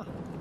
了。